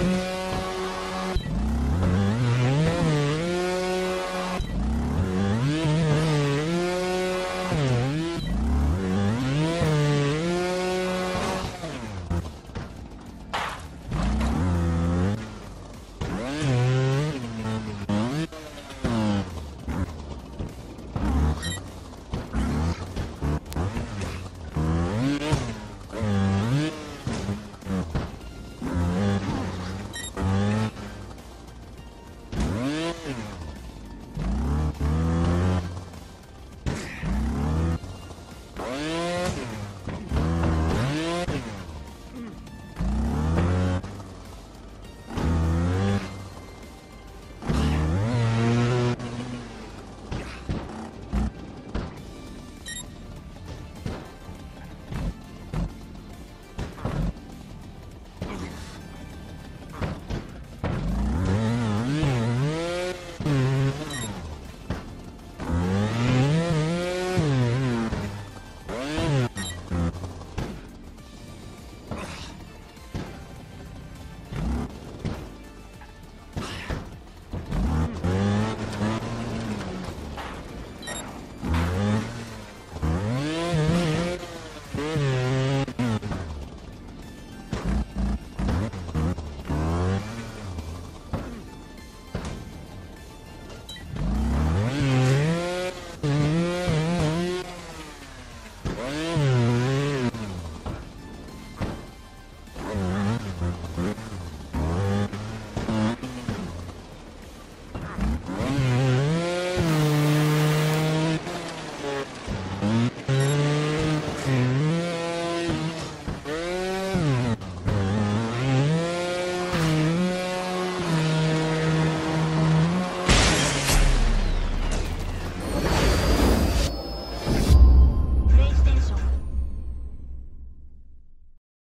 Bye.